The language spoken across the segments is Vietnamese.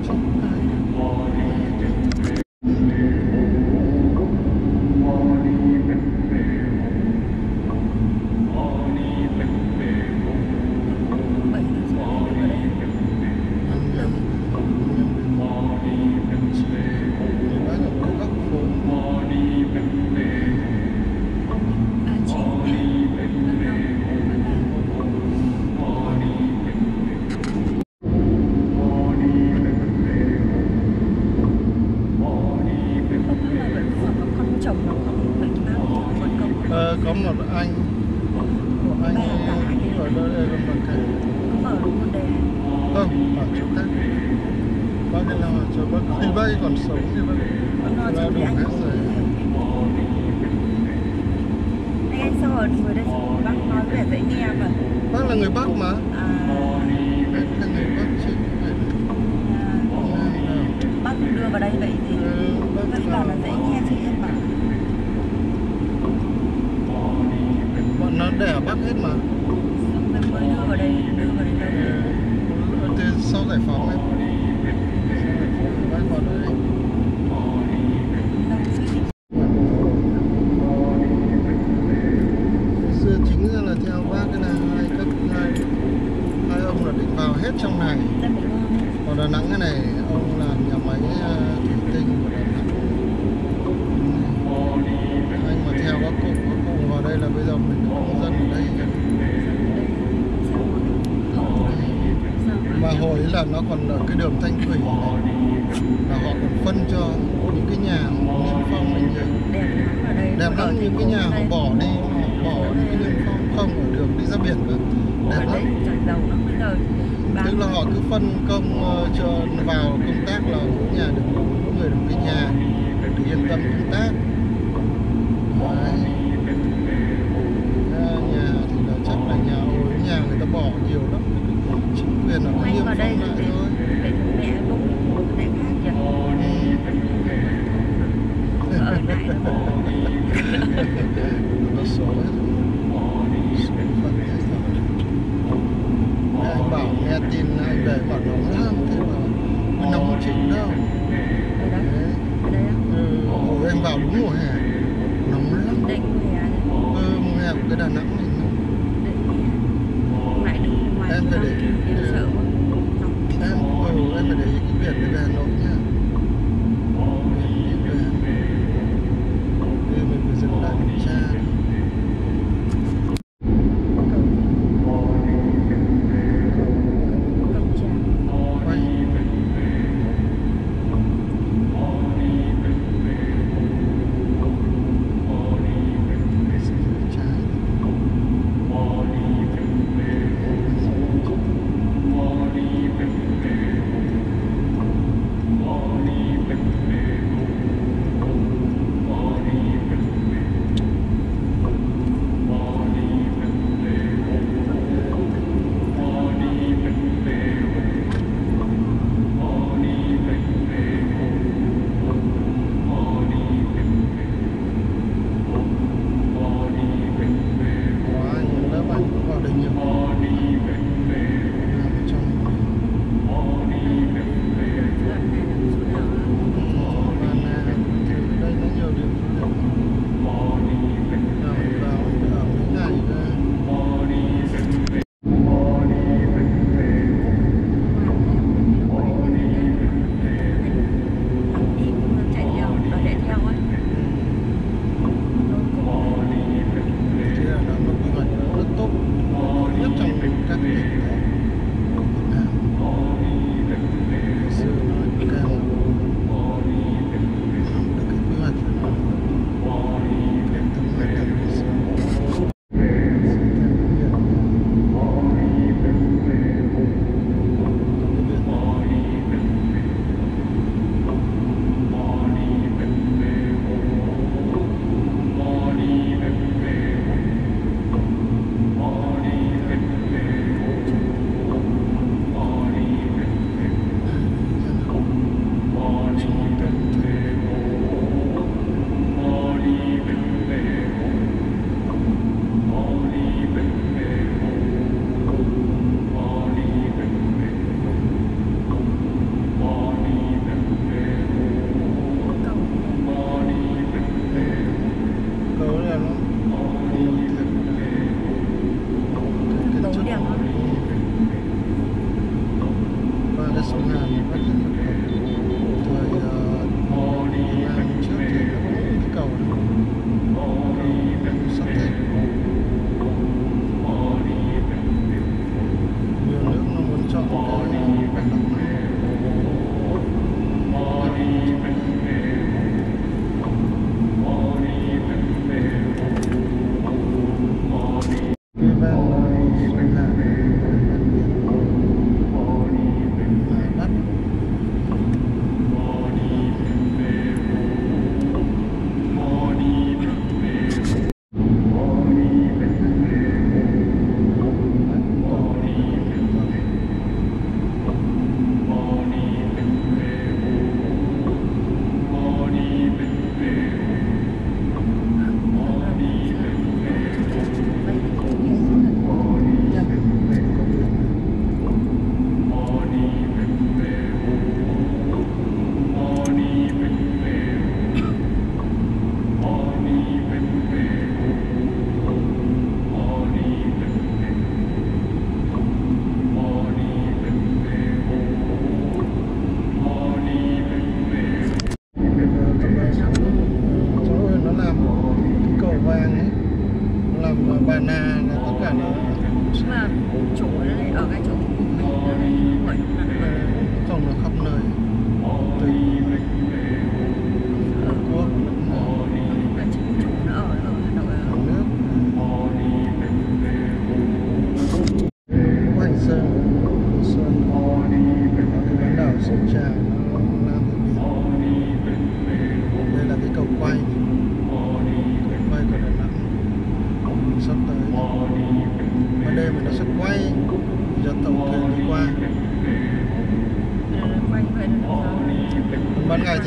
Thank you. Bác ấy làm ở chỗ bác khi bác ấy còn sống thì bác ấy cho thì đủ hết rồi. Anh sao ở người đây bác nói vẻ dễ nghe mà. Bác là người bắc mà. À, bác là người bắc là à, bác đưa vào đây vậy thì Ừ, bác bảo là dễ nghe chị em bảo. Bọn nó để ở bắc hết mà. Mới đưa vào đây đâu Ừ, từ sau giải phóng ấy bác vào đây Ngày xưa chính ra là theo bác cái là hai các hai hai ông là định vào hết trong này còn Đà Nẵng cái này, ông làm nhà máy ờ, thủy tinh của Đà Nẵng. Ừ. Anh mà theo các cụ các cụ vào đây là bây giờ mình cũng dân ở đây. Ừ. Mà hồi là nó còn ở cái đường Thanh Thủy này là họ còn phân cho những cái nhà niêm phong mình nhớ đẹp lắm những cái nhà họ bỏ đi họ bỏ những cái niêm phong không ở đường đi ra biển cơ đẹp lắm. tức là họ cứ phân công ờ, cho vào công tác là mỗi nhà được mỗi người được cái nhà. Để yên tâm công tác Đấy. Nhà, nhà thì là chắc là nhà ôi nhà người ta bỏ nhiều lắm chính quyền là anh niêm vào phong đây lại để thôi để mẹ cũng một cái khác nhỉ Ừ. ở lại nó nó số hết rồi. số phận hết rồi Nghe anh bảo nghe tin về bảo nóng lắm thế mà mới nóng một chịu đâu. Ừ, anh vào đúng mùa hè. Nóng lắm. Ừ, mùa hè của cái Đà Nẵng này. Em phải để- em sợ em ừ, em phải để ý cái này về Hà Nội Thank you.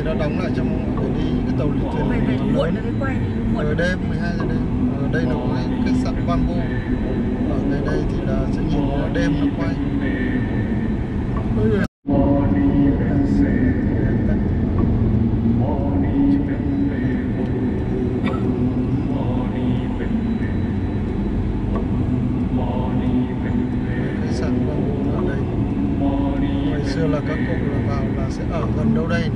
thì nó đóng lại trong cái đi cái tàu lửa thuyền. Về, về, muộn nó mới đêm 12 giờ đêm. Ở đây nó cái khách sạn Bamboo ở đây đây thì là sẽ nhìn đêm nó quay. Ừ. sẽ ở gần đâu đây?